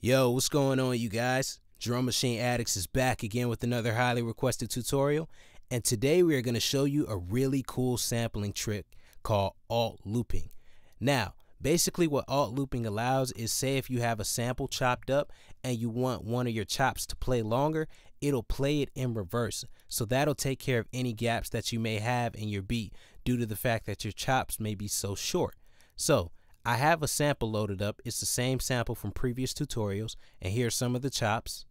Yo, what's going on, you guys? Drum Machine Addicts is back again with another highly requested tutorial. And today we are going to show you a really cool sampling trick called alt looping. Now, basically what alt looping allows is say if you have a sample chopped up and you want one of your chops to play longer, it'll play it in reverse. So that'll take care of any gaps that you may have in your beat due to the fact that your chops may be so short. So I have a sample loaded up. It's the same sample from previous tutorials. And here's some of the chops.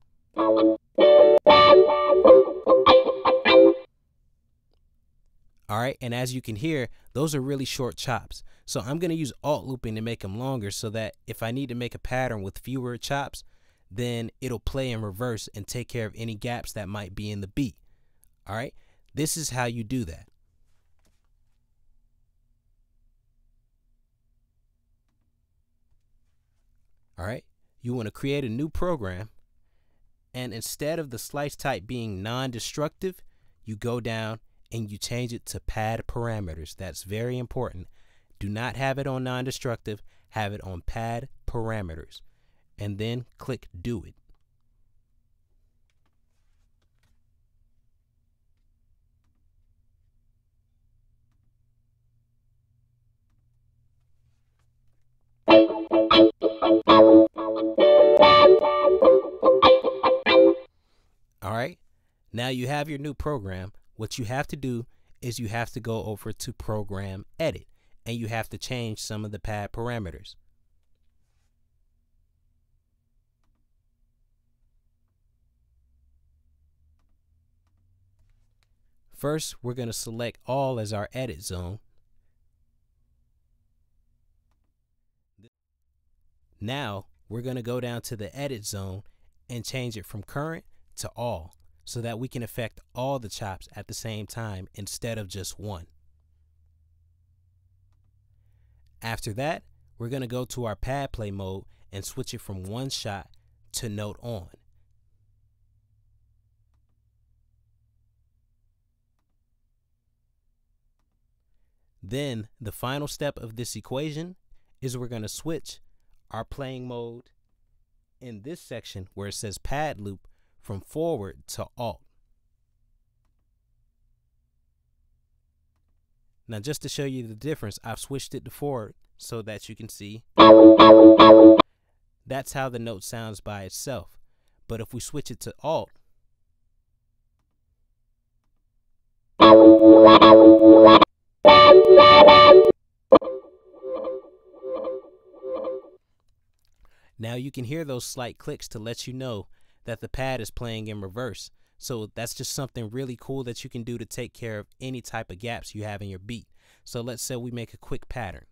Alright, and as you can hear, those are really short chops. So I'm going to use alt looping to make them longer so that if I need to make a pattern with fewer chops, then it'll play in reverse and take care of any gaps that might be in the beat. Alright, this is how you do that. All right? You want to create a new program and instead of the slice type being non-destructive you go down and you change it to pad parameters. That's very important. Do not have it on non-destructive have it on pad parameters. And then click do it Now you have your new program. What you have to do is you have to go over to program edit and you have to change some of the pad parameters. First, we're going to select all as our edit zone. Now, we're going to go down to the edit zone and change it from current to all so that we can affect all the chops at the same time instead of just one. After that, we're going to go to our pad play mode and switch it from one shot to note on. Then the final step of this equation is we're going to switch our playing mode in this section where it says pad loop from forward to alt. Now just to show you the difference, I've switched it to forward so that you can see. That's how the note sounds by itself. But if we switch it to alt, Now you can hear those slight clicks to let you know that the pad is playing in reverse. So that's just something really cool that you can do to take care of any type of gaps you have in your beat. So let's say we make a quick pattern.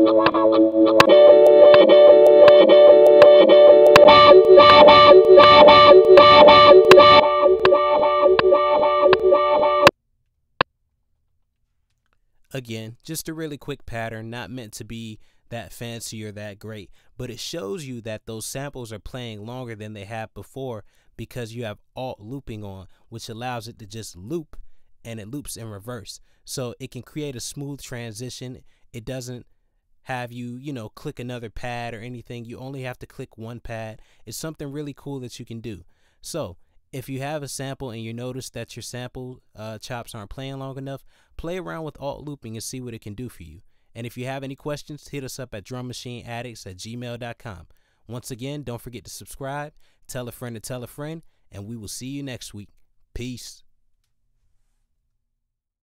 Again, just a really quick pattern, not meant to be that fancy or that great, but it shows you that those samples are playing longer than they have before because you have alt looping on, which allows it to just loop and it loops in reverse. So it can create a smooth transition. It doesn't have you, you know, click another pad or anything. You only have to click one pad. It's something really cool that you can do. So if you have a sample and you notice that your sample uh, chops aren't playing long enough, play around with alt looping and see what it can do for you. And if you have any questions, hit us up at drummachineaddicts at gmail.com. Once again, don't forget to subscribe, tell a friend to tell a friend, and we will see you next week. Peace.